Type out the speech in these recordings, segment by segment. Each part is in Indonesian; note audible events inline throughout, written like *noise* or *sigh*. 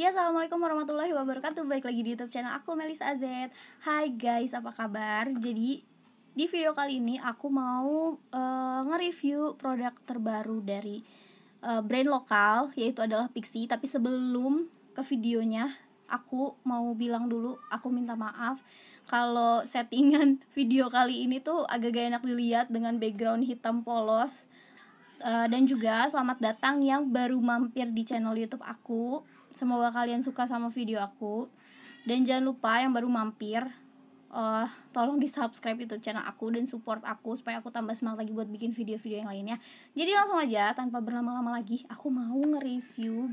Ya, assalamualaikum warahmatullahi wabarakatuh. Balik lagi di YouTube channel aku Melisa AZ. Hai guys, apa kabar? Jadi di video kali ini aku mau uh, nge-review produk terbaru dari uh, brand lokal yaitu adalah Pixie. Tapi sebelum ke videonya, aku mau bilang dulu, aku minta maaf kalau settingan *laughs* video kali ini tuh agak gak enak dilihat dengan background hitam polos. Uh, dan juga selamat datang yang baru mampir di channel YouTube aku Semoga kalian suka sama video aku. Dan jangan lupa yang baru mampir, uh, tolong di subscribe itu channel aku dan support aku supaya aku tambah semangat lagi buat bikin video-video yang lainnya. Jadi langsung aja tanpa berlama-lama lagi, aku mau nge-review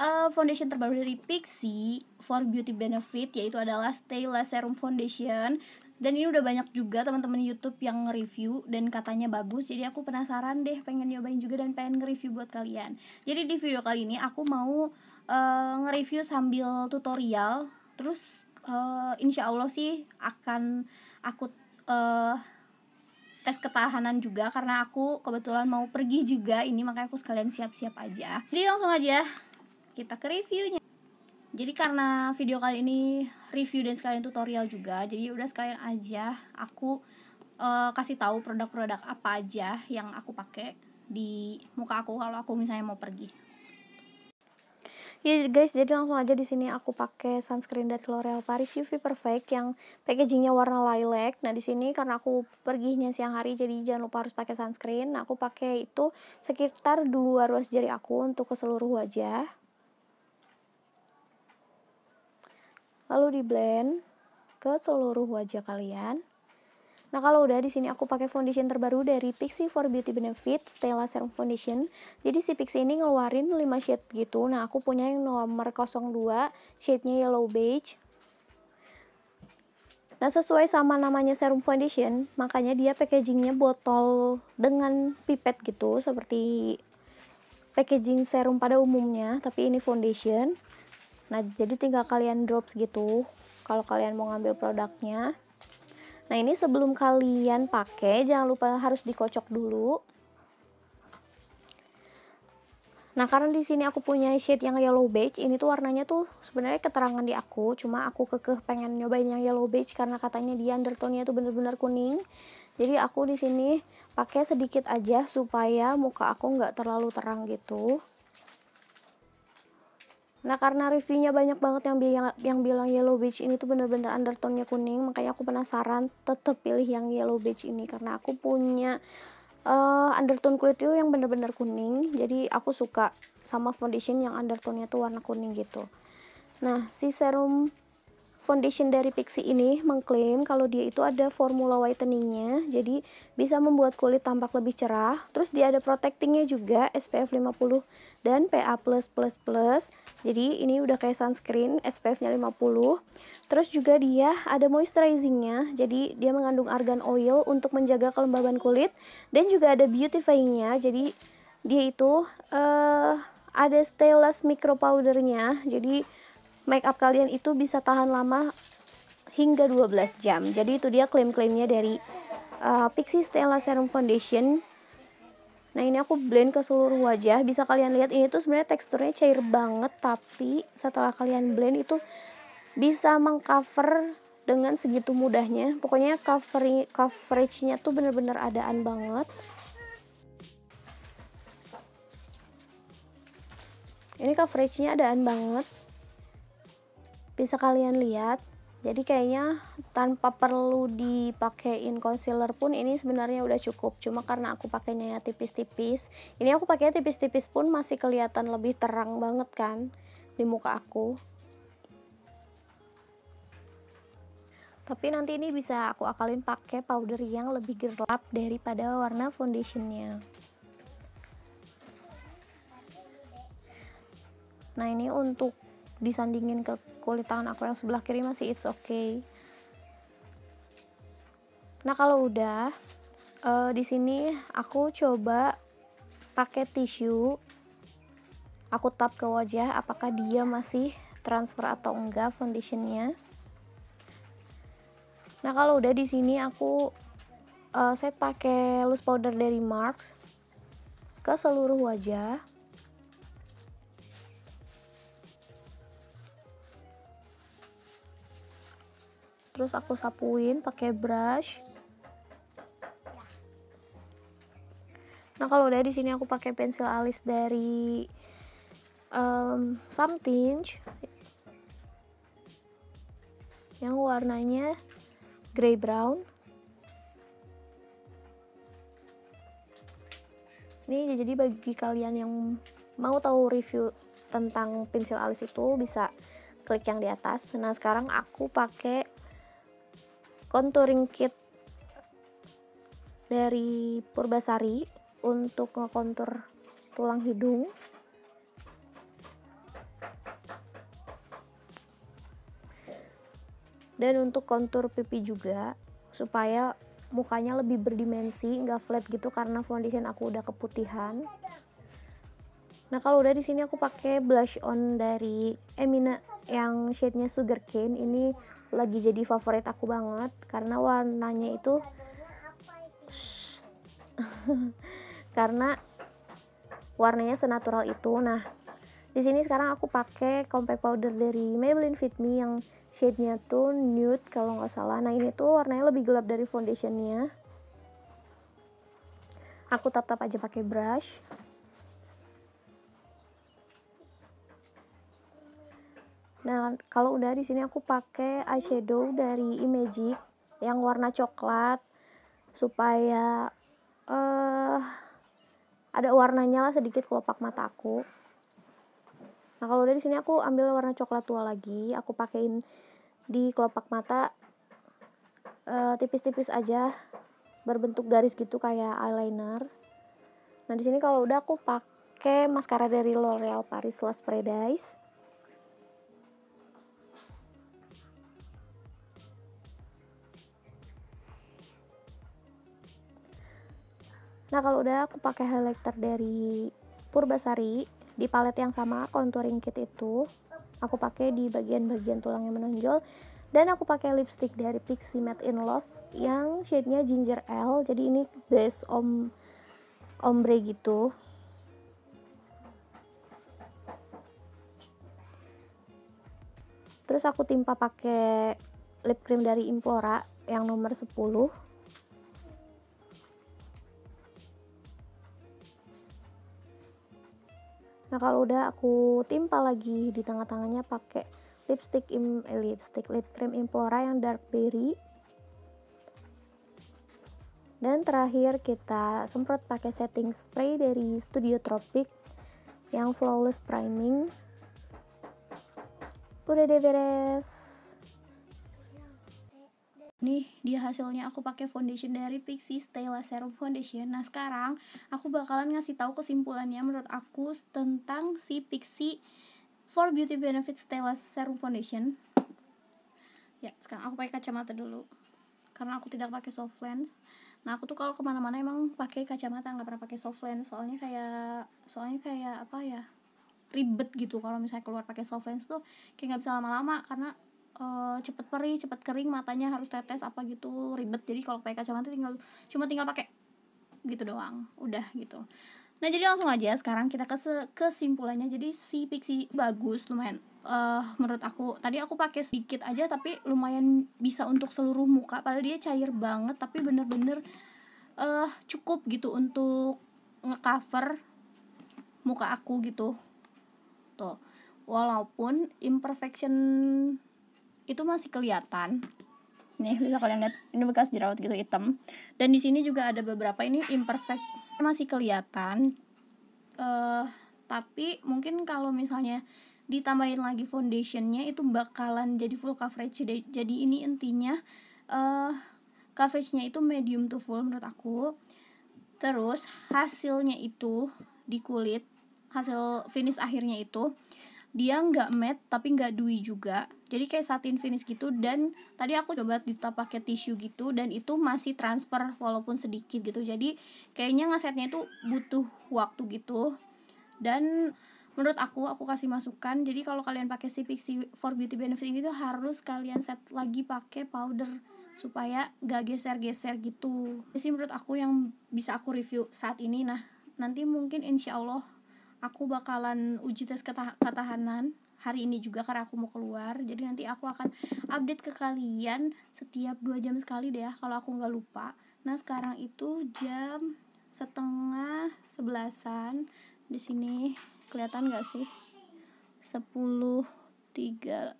uh, foundation terbaru dari Pixie for beauty benefit yaitu adalah Stay Less Serum Foundation dan ini udah banyak juga teman-teman YouTube yang nge-review dan katanya bagus jadi aku penasaran deh pengen nyobain juga dan pengen nge-review buat kalian jadi di video kali ini aku mau uh, nge-review sambil tutorial. Terus uh, insya Allah sih akan aku uh, tes ketahanan juga karena aku kebetulan mau pergi juga. Ini makanya aku sekalian siap-siap aja. Jadi langsung aja kita ke reviewnya. Jadi karena video kali ini review dan sekalian tutorial juga jadi udah sekalian aja aku uh, kasih tahu produk-produk apa aja yang aku pakai di muka aku kalau aku misalnya mau pergi Ya guys, jadi langsung aja di sini aku pakai sunscreen dari L'Oreal Paris UV Perfect yang packagingnya warna lilac. Nah di sini karena aku perginya siang hari, jadi jangan lupa harus pakai sunscreen. Nah aku pakai itu sekitar dua ruas jari aku untuk ke seluruh wajah. lalu di blend ke seluruh wajah kalian. Nah, kalau udah di sini aku pakai foundation terbaru dari Pixie for Beauty Benefit Stella Serum Foundation. Jadi si Pixie ini ngeluarin 5 shade gitu. Nah, aku punya yang nomor 02, shade-nya yellow beige. Nah, sesuai sama namanya serum foundation, makanya dia packagingnya botol dengan pipet gitu, seperti packaging serum pada umumnya, tapi ini foundation. Nah, jadi tinggal kalian drops gitu kalau kalian mau ngambil produknya. Nah, ini sebelum kalian pakai jangan lupa harus dikocok dulu. Nah, karena di sini aku punya shade yang yellow beige, ini tuh warnanya tuh sebenarnya keterangan di aku, cuma aku kekeh pengen nyobain yang yellow beige karena katanya dia undertone-nya tuh bener-bener kuning. Jadi aku di sini pakai sedikit aja supaya muka aku nggak terlalu terang gitu. Nah karena reviewnya banyak banget yang bilang yang bilang yellow beige ini tuh bener-bener undertone-nya kuning, makanya aku penasaran tetep pilih yang yellow beige ini karena aku punya uh, undertone kulit itu yang bener-bener kuning, jadi aku suka sama foundation yang undertone-nya tuh warna kuning gitu. Nah si serum foundation dari Pixi ini mengklaim kalau dia itu ada formula whiteningnya, jadi bisa membuat kulit tampak lebih cerah. Terus dia ada protectingnya juga SPF 50 dan PA+++. Jadi ini udah kayak sunscreen SPF-nya 50. Terus juga dia ada moisturizingnya, jadi dia mengandung argan oil untuk menjaga kelembaban kulit dan juga ada beautifyingnya, jadi dia itu uh, ada stylus micro powdernya, jadi make up kalian itu bisa tahan lama hingga 12 jam. Jadi itu dia klaim-klaimnya dari uh, Pixie Stella Serum Foundation. Nah ini aku blend ke seluruh wajah. Bisa kalian lihat ini tuh sebenarnya teksturnya cair banget, tapi setelah kalian blend itu bisa mengcover dengan segitu mudahnya. Pokoknya cover coveragenya tuh bener-bener adaan banget. Ini coveragenya adaan banget bisa kalian lihat. Jadi kayaknya tanpa perlu dipakein concealer pun ini sebenarnya udah cukup. Cuma karena aku pakainya ya tipis-tipis. Ini aku pakai tipis-tipis pun masih kelihatan lebih terang banget kan di muka aku. Tapi nanti ini bisa aku akalin pakai powder yang lebih gelap daripada warna foundationnya. Nah ini untuk disandingin ke kulit tangan aku yang sebelah kiri masih it's okay. Nah kalau udah uh, di sini aku coba pakai tisu. Aku tap ke wajah apakah dia masih transfer atau enggak foundationnya. Nah kalau udah di sini aku uh, set pakai loose powder dari Marks ke seluruh wajah terus aku sapuin pakai brush. Nah kalau udah di sini aku pakai pensil alis dari um, something yang warnanya grey brown. Ini jadi bagi kalian yang mau tahu review tentang pensil alis itu bisa klik yang di atas. Nah sekarang aku pakai contouring kit dari Purbasari untuk ngekontur tulang hidung. Dan untuk kontur pipi juga supaya mukanya lebih berdimensi nggak flat gitu karena foundation aku udah keputihan. Nah kalau udah di sini aku pakai blush on dari Emina yang shade-nya sugar cane. Ini lagi jadi favorit aku banget karena warnanya itu *laughs* karena warnanya senatural itu. Nah di sini sekarang aku pakai compact powder dari Maybelline Fit Me yang shade-nya tuh nude kalau nggak salah. Nah ini tuh warnanya lebih gelap dari foundationnya. Aku tap-tap aja pakai brush nah kalau udah di sini aku pakai eyeshadow dari Imagic yang warna coklat supaya uh, ada warnanya lah sedikit kelopak mata aku Nah, kalau udah di sini aku ambil warna coklat tua lagi, aku pakein di kelopak mata eh, tipis-tipis uh, aja berbentuk garis gitu kayak eyeliner. Nah, di sini kalau udah aku pakai maskara dari L'Oreal Paris Last Paradise. Nah, kalau udah aku pakai highlighter dari Purbasari di palet yang sama contouring kit itu aku pakai di bagian-bagian tulang yang menonjol. Dan aku pakai lipstick dari Pixie Matte in Love yang shade-nya ginger ale. Jadi ini base om ombre gitu. Terus aku timpa pakai lip cream dari Implora yang nomor 10 nah kalau udah aku timpa lagi di tengah-tengahnya pakai lipstick im eh, lipstick lip cream Implora yang dark berry. Dan terakhir kita semprot pakai setting spray dari Studio Tropic yang flawless priming. Udah deh beres nih dia hasilnya. Aku pakai foundation dari Pixie Stella Serum Foundation. Nah sekarang aku bakalan ngasih tahu kesimpulannya menurut aku tentang si Pixie for Beauty Benefit Stella Serum Foundation. Ya sekarang aku pakai kacamata dulu. Karena aku tidak pakai soft lens. Nah aku tuh kalau ke mana-mana emang pakai kacamata. Nggak pernah pakai soft lens. Soalnya kayak soalnya kayak apa ya ribet gitu. Kalau misalnya keluar pakai soft lens tuh kayak nggak bisa lama-lama. Karena uh, cepet perih cepet kering matanya harus tetes apa gitu ribet. Jadi kalau pakai kacamata tinggal cuma tinggal pakai gitu doang udah gitu. Nah jadi langsung aja sekarang kita ke kesimpulannya. Jadi si pixie bagus lumayan uh, menurut aku tadi aku pakai sedikit aja tapi lumayan bisa untuk seluruh muka. Padahal dia cair banget tapi bener-bener uh, cukup gitu untuk ngecover muka aku gitu. Tuh walaupun imperfection itu masih kelihatan. Nih bisa kalian lihat ini bekas jerawat gitu hitam. Dan di sini juga ada beberapa ini imperfect. Masih kelihatan. Uh, tapi mungkin kalau misalnya ditambahin lagi foundationnya itu bakalan jadi full coverage. Jadi, ini intinya uh, coveragenya itu medium to full menurut aku. Terus hasilnya itu di kulit hasil finish akhirnya itu dia nggak matte tapi nggak dewy juga jadi kayak satin finish gitu dan tadi aku coba ditap pakai tisu gitu dan itu masih transfer walaupun sedikit gitu. Jadi kayaknya ngesetnya itu butuh waktu gitu. Dan menurut aku aku kasih masukan jadi kalau kalian pakai si Pixie for Beauty Benefit ini tuh harus kalian set lagi pakai powder supaya gak geser-geser gitu. Jadi menurut aku yang bisa aku review saat ini. Nah nanti mungkin insya Allah aku bakalan uji tes ketah ketahanan hari ini juga karena aku mau keluar. Jadi nanti aku akan update ke kalian setiap dua jam sekali deh ya kalau aku nggak lupa. Nah sekarang itu jam setengah sebelasan. Di sini kelihatan nggak sih? Sepuluh tiga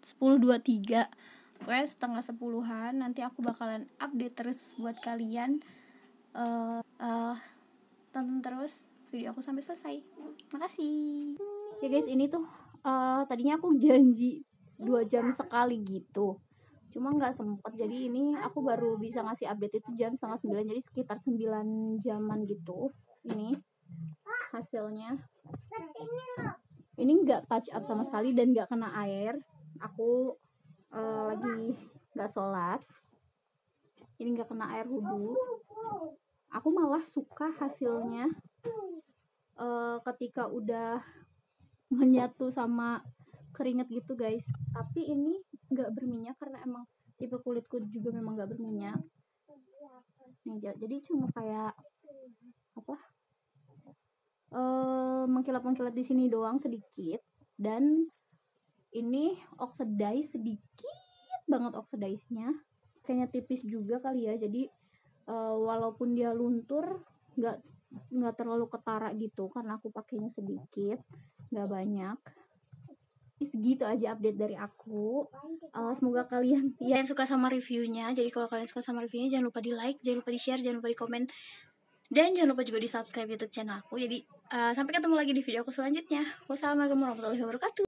sepuluh dua tiga. Pokoknya setengah sepuluhan. Nanti aku bakalan update terus buat kalian. Uh, uh, tonton terus. Video aku sampai selesai. Makasih. Ya guys ini tuh uh, tadinya aku janji dua jam *laughs* sekali gitu. Cuma nggak sempet. Jadi ini aku baru bisa ngasih update itu jam setengah sembilan. Jadi sekitar sembilan jaman gitu ini hasilnya. Ini nggak touch up sama sekali dan nggak kena air. Aku uh, lagi nggak sholat. Ini nggak kena air wudhu. Aku malah suka hasilnya. Uh, ketika udah menyatu sama keringet gitu guys. Tapi ini nggak berminyak karena emang tipe kulitku juga memang nggak berminyak. Nih jadi cuma kayak apa uh, mengkilat-mengkilat di sini doang sedikit. Dan ini oxidize sedikit banget oxidize-nya kayaknya tipis juga kali ya. Jadi uh, walaupun dia luntur nggak nggak terlalu ketara gitu karena aku pakainya sedikit nggak banyak. Segitu aja update dari aku. Uh, semoga kalian *laughs* ya suka sama reviewnya. Jadi kalau kalian suka sama reviewnya jangan lupa di like jangan lupa di share jangan lupa di komen dan jangan lupa juga di subscribe youtube channel aku. Jadi uh, sampai ketemu lagi di video aku selanjutnya. Wassalamualaikum warahmatullahi wabarakatuh